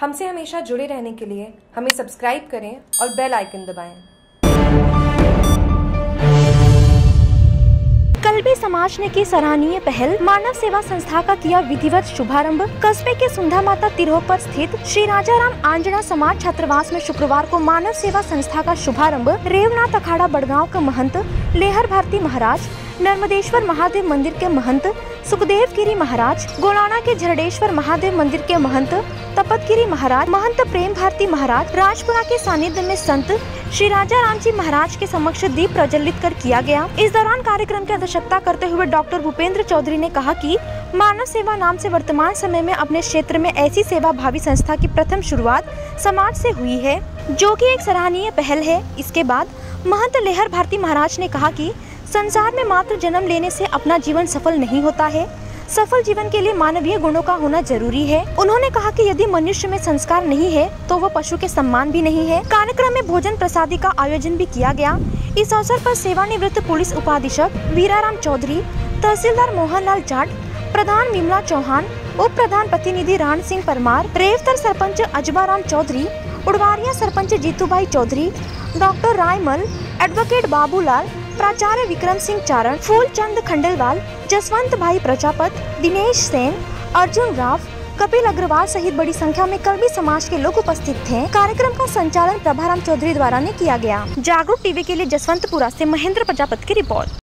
हमसे हमेशा जुड़े रहने के लिए हमें सब्सक्राइब करें और बेल आइकन दबाएँ। कल्बी समाज ने की सराहनीय पहल, मानव सेवा संस्था का किया विधिवत शुभारंभ कस्बे के सुंधा माता तिरोह पर स्थित श्री राजा राम आंजना समाज छात्रावास में शुक्रवार को मानव सेवा संस्था का शुभारंभ रेवनाथ अखाड़ा बड़गांव का महंत, लेहर भारती महाराज नर्मदेश्वर महादेव मंदिर के महंत सुखदेव गिरी महाराज, गोलाना के झरडेश्वर महादेव मंदिर के महंत तपत गिरी महाराज, महंत प्रेम भारती महाराज, राजपुरा के सानिध्य में संत श्री राजा राम जी महाराज के समक्ष दीप प्रज्वलित कर किया गया। इस दौरान कार्यक्रम की अध्यक्षता करते हुए डॉक्टर भूपेंद्र चौधरी ने कहा कि मानव सेवा नाम से वर्तमान समय में अपने क्षेत्र में ऐसी सेवा भावी संस्था की प्रथम शुरुआत समाज से हुई है, जो कि एक सराहनीय पहल है। इसके बाद महंत लेहर भारती महाराज ने कहा कि संसार में मात्र जन्म लेने से अपना जीवन सफल नहीं होता है। सफल जीवन के लिए मानवीय गुणों का होना ज़रूरी है। उन्होंने कहा कि यदि मनुष्य में संस्कार नहीं है तो वह पशु के सम्मान भी नहीं है। कार्यक्रम में भोजन प्रसादी का आयोजन भी किया गया। इस अवसर पर सेवानिवृत्त पुलिस उपाधीक्षक वीराराम चौधरी, तहसीलदार मोहनलाल जाट प्रधान विमला चौहान, उप प्रधान प्रतिनिधि राण सिंह परमार, रेवतर सरपंच अजबाराम चौधरी, उड़वारिया सरपंच जीतूभाई चौधरी, डॉक्टर रायमल, एडवोकेट बाबूलाल प्राचार्य विक्रम सिंह चारण फूल चंद खंडेलवाल, जसवंत भाई प्रजापत, दिनेश सेन, अर्जुन राव, कपिल अग्रवाल सहित बड़ी संख्या में कर्मी समाज के लोग उपस्थित थे। कार्यक्रम का संचालन प्रभाराम चौधरी द्वारा ने किया गया। जागरूक टीवी के लिए जसवंतपुरा से महेंद्र प्रजापत की रिपोर्ट।